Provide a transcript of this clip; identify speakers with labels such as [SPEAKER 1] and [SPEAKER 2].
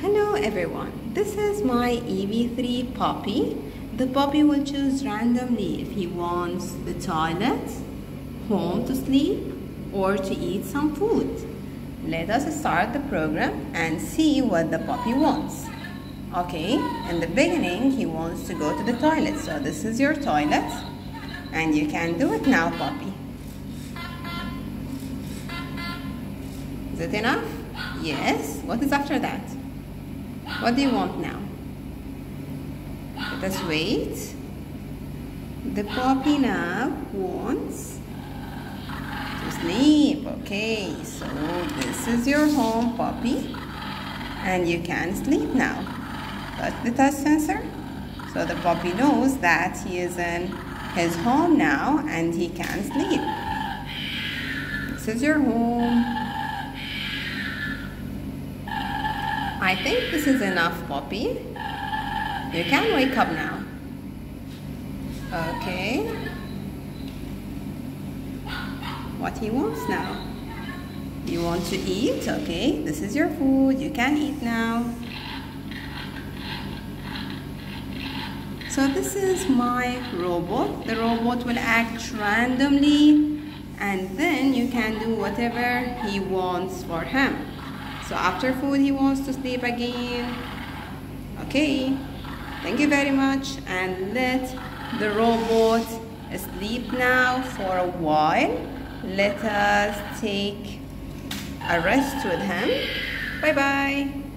[SPEAKER 1] Hello everyone, this is my EV3 puppy. The puppy will choose randomly if he wants the toilet, home to sleep, or to eat some food. Let us start the program and see what the puppy wants. Okay, in the beginning he wants to go to the toilet, so this is your toilet and you can do it now puppy. Is it enough? Yes. What is after that? What do you want now? Let us wait. The puppy now wants to sleep. Okay, so this is your home, puppy. And you can sleep now. Touch the touch sensor. So the puppy knows that he is in his home now and he can sleep. This is your home. I think this is enough, Poppy. You can wake up now. Okay. What he wants now? You want to eat? Okay, this is your food. You can eat now. So this is my robot. The robot will act randomly and then you can do whatever he wants for him. So after food, he wants to sleep again. Okay, thank you very much. And let the robot sleep now for a while. Let us take a rest with him. Bye-bye.